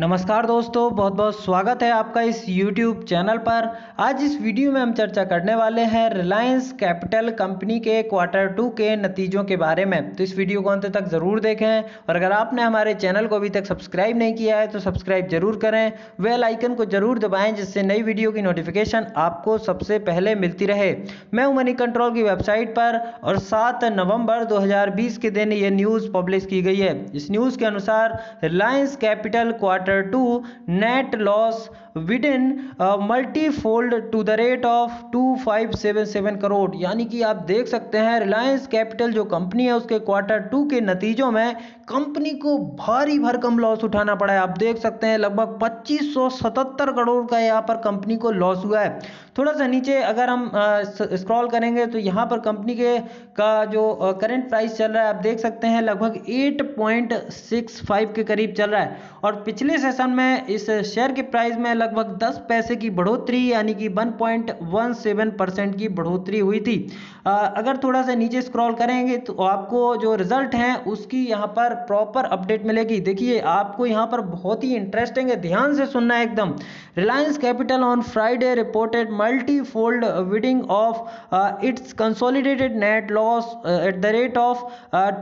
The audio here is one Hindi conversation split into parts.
नमस्कार दोस्तों बहुत बहुत स्वागत है आपका इस YouTube चैनल पर। आज इस वीडियो में हम चर्चा करने वाले हैं रिलायंस कैपिटल कंपनी के क्वार्टर टू के नतीजों के बारे में। तो इस वीडियो को अंत तक ज़रूर देखें और अगर आपने हमारे चैनल को अभी तक सब्सक्राइब नहीं किया है तो सब्सक्राइब ज़रूर करें। वेल आइकन को ज़रूर दबाएँ, जिससे नई वीडियो की नोटिफिकेशन आपको सबसे पहले मिलती रहे। मैं हूँ मनी कंट्रोल की वेबसाइट पर और सात नवंबर दो हज़ार बीस के दिन ये न्यूज़ पब्लिश की गई है। इस न्यूज़ के अनुसार Reliance Capital quarter quarter 2 net loss within uh, multi-fold to the rate of 2577 crore यानी कि आप देख सकते हैं रिलायंस कैपिटल जो कंपनी है उसके क्वार्टर टू के नतीजों में कंपनी को भारी भरकम लॉस उठाना पड़ा है। आप देख सकते हैं लगभग 2577 करोड़ का यहाँ पर कंपनी को लॉस हुआ है। थोड़ा सा नीचे अगर हम स्क्रॉल करेंगे तो यहाँ पर कंपनी के का जो करंट प्राइस चल रहा है आप देख सकते हैं लगभग 8.65 के करीब चल रहा है। और पिछले सेशन में इस शेयर के प्राइस में लगभग 10 पैसे की बढ़ोतरी यानी कि 1.17 परसेंट की बढ़ोतरी हुई थी। अगर थोड़ा सा नीचे स्क्रॉल करेंगे तो आपको जो रिज़ल्ट हैं, उसकी यहाँ पर प्रॉपर अपडेट मिलेगी। देखिए, आपको यहाँ पर बहुत ही इंटरेस्टिंग है, ध्यान से सुनना है एकदम Reliance Capital on Friday reported multi fold widening of its consolidated net loss at the rate of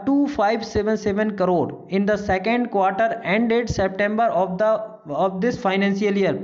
two five seven seven crore in the second quarter ended September of the of this financial year.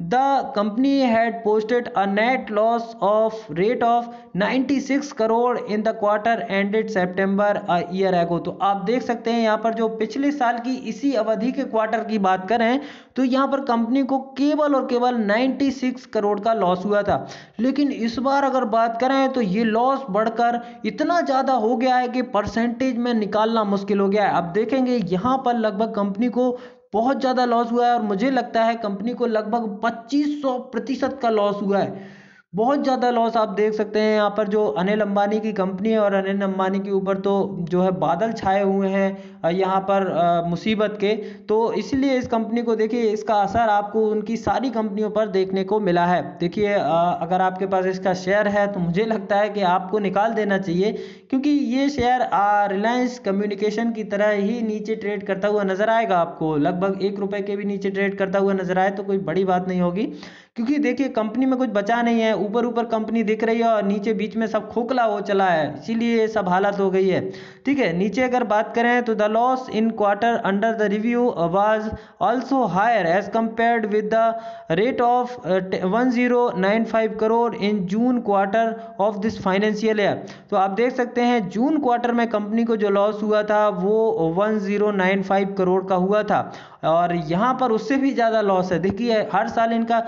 The company had posted a net loss of rate of 96 crore in the quarter ended September year ago. तो आप देख सकते हैं यहाँ पर जो पिछले साल की इसी अवधि के क्वार्टर की बात करें तो यहाँ पर कंपनी को केवल और केवल 96 करोड़ का लॉस हुआ था। लेकिन इस बार अगर बात करें तो ये लॉस बढ़कर इतना ज़्यादा हो गया है कि परसेंटेज में निकालना मुश्किल हो गया है। आप देखेंगे, यहाँ पर लगभग कंपनी को बहुत ज़्यादा लॉस हुआ है और मुझे लगता है कंपनी को लगभग 2500 प्रतिशत का लॉस हुआ है। बहुत ज़्यादा लॉस आप देख सकते हैं। यहाँ पर जो अनिल अंबानी की कंपनी है और अनिल अंबानी के ऊपर तो जो है बादल छाए हुए हैं यहाँ पर मुसीबत के। तो इसलिए इस कंपनी को देखिए, इसका असर आपको उनकी सारी कंपनियों पर देखने को मिला है। देखिए अगर आपके पास इसका शेयर है तो मुझे लगता है कि आपको निकाल देना चाहिए, क्योंकि ये शेयर रिलायंस कम्युनिकेशन की तरह ही नीचे ट्रेड करता हुआ नज़र आएगा आपको। लगभग एक रुपये के भी नीचे ट्रेड करता हुआ नज़र आए तो कोई बड़ी बात नहीं होगी। क्योंकि देखिए कंपनी में कुछ बचा नहीं है, ऊपर ऊपर कंपनी दिख रही है और नीचे बीच में सब खोखला हो चला है, इसीलिए ये सब हालत हो गई है। ठीक है, नीचे अगर बात करें तो the loss in quarter under the review was also higher as compared with the rate of one zero nine five crore in June quarter of this financial year तो आप देख सकते हैं जून क्वार्टर में कंपनी को जो लॉस हुआ था, वो one zero nine five crore का हुआ था। और यहाँ पर उससे भी ज़्यादा लॉस है। देखिए, हर साल इनका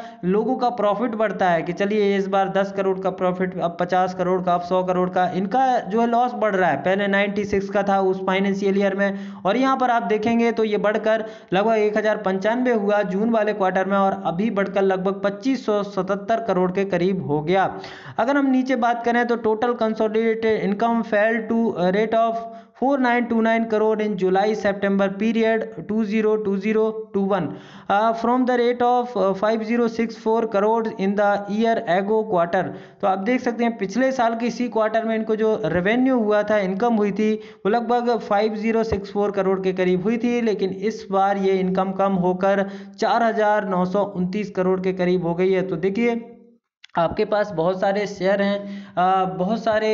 लोगों का प्रॉफिट बढ़ता है कि चलिए इस बार दस करोड़ का प्रॉफिट अब पचास करोड़ का, अब सौ करोड़ का, इनका जो है लॉस बढ़ रहा है। पहले नाइन्टी सिक्स का था उस फाइनेंशियल ईयर में। और यहाँ पर आप देखेंगे तो ये बढ़कर लगभग एक हज़ार पंचानवे हुआ जून वाले क्वार्टर में और अभी बढ़कर लगभग पच्चीस करोड़ के करीब हो गया। अगर हम नीचे बात करें तो total consolidated income fell to rate of 4929 crore in July September period 202021 uh, from the rate of uh, 5064 crore in the year ago quarter. तो आप देख सकते हैं पिछले साल के इसी क्वार्टर में इनको जो रेवेन्यू हुआ था इनकम हुई थी वो लगभग 5064 करोड़ के करीब हुई थी लेकिन इस बार ये इनकम कम होकर चार हज़ार नौ सौ उनतीस करोड़ के करीब हो गई है। तो देखिए आपके पास बहुत सारे शेयर हैं बहुत सारे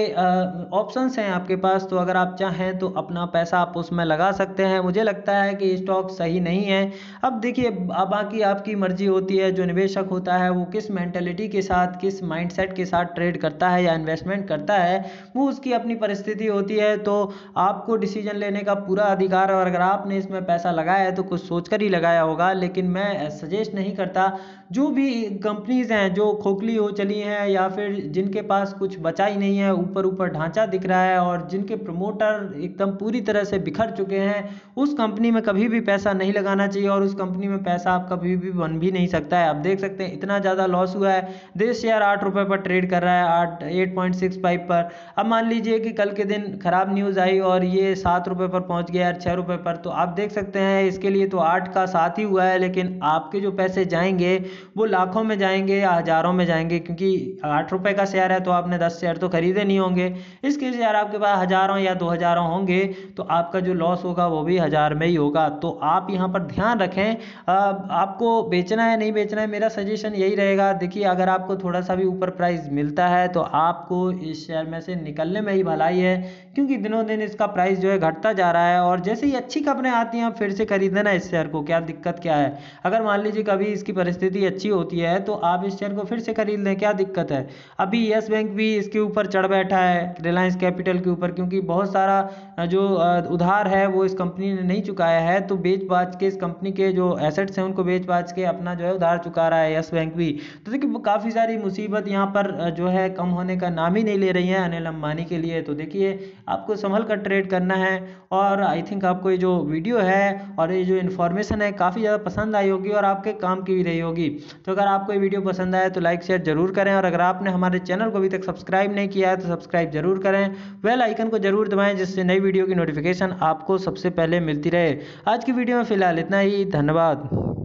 ऑप्शंस हैं आपके पास तो अगर आप चाहें तो अपना पैसा आप उसमें लगा सकते हैं। मुझे लगता है कि स्टॉक सही नहीं है। अब देखिए बाकी आपकी मर्ज़ी होती है, जो निवेशक होता है, वो किस मैंटेलिटी के साथ, किस माइंडसेट के साथ ट्रेड करता है या इन्वेस्टमेंट करता है, वो उसकी अपनी परिस्थिति होती है। तो आपको डिसीज़न लेने का पूरा अधिकार है, और अगर आपने इसमें पैसा लगाया है तो कुछ सोच ही लगाया होगा, लेकिन मैं सजेस्ट नहीं करता जो भी कंपनीज़ हैं, जो खोखली हो चली हैं या फिर जिनके पास कुछ बचा ही नहीं है, ऊपर ऊपर ढांचा दिख रहा है और जिनके प्रमोटर एकदम पूरी तरह से बिखर चुके हैं, उस कंपनी में कभी भी पैसा नहीं लगाना चाहिए और उस कंपनी में पैसा आप कभी भी बन भी नहीं सकता है। आप देख सकते हैं, इतना ज़्यादा लॉस हुआ है। देश शेयर आठ रुपये पर ट्रेड कर रहा है, आठ एट पॉइंट सिक्स फाइव पर। अब मान लीजिए कि कल के दिन खराब न्यूज़ आई और ये सात रुपये पर पहुँच गया छः रुपये पर तो आप देख सकते हैं, इसके लिए तो आठ का साथ ही हुआ है, लेकिन आपके जो पैसे जाएँगे वो लाखों में जाएँगे या हज़ारों में जाएँगे, क्योंकि आठ रुपये का शेयर है तो आपने दस शेयर तो खरीदे नहीं होंगे। इसके शेयर आपके पास हज़ारों या दो हज़ारों होंगे तो आपका जो लॉस होगा, वो भी हज़ार में ही होगा। तो आप यहाँ पर ध्यान रखें आपको बेचना है, नहीं बेचना है, मेरा सजेशन यही रहेगा। देखिए, अगर आपको थोड़ा सा भी ऊपर प्राइस मिलता है तो आपको इस शेयर में से निकलने में ही भलाई है, क्योंकि दिनों दिन इसका प्राइस जो है घटता जा रहा है, और जैसे ही अच्छी खबरें आती हैं फिर से खरीदना इस शेयर को। क्या दिक्कत क्या है? अगर मान लीजिए कभी इसकी परिस्थिति अच्छी होती है तो आप इस शेयर को फिर से खरीद लें, क्या दिक्कत है? अभी येस बैंक भी इसके ऊपर चढ़ बैठा है रिलायंस कैपिटल के ऊपर, क्योंकि बहुत सारा जो उधार है, वो इस कंपनी ने नहीं चुकाया है तो बेच बाच के, इस कंपनी के जो एसेट्स हैं, उनको बेच बाच के अपना जो है, उधार चुका रहा है यस बैंक भी। तो देखिए काफ़ी सारी मुसीबत यहाँ पर जो है, कम होने का नाम ही नहीं ले रही है अनिल अंबानी के लिए। तो देखिए, आपको संभल कर ट्रेड करना है, और आई थिंक आपको ये जो वीडियो है, और ये जो इन्फॉर्मेशन है, काफ़ी ज़्यादा पसंद आई होगी, और आपके काम की भी रही होगी। तो अगर आपको ये वीडियो पसंद आए तो लाइक शेयर ज़रूर करें और अगर आपने हमारे चैनल को अभी तक सब्सक्राइब नहीं किया है तो सब्सक्राइब ज़रूर करें। वेल आइकन को ज़रूर दबाएँ जिससे नई वीडियो की नोटिफिकेशन आपको सबसे पहले मिलती रहे। आज की वीडियो में फ़िलहाल इतना ही, धन्यवाद।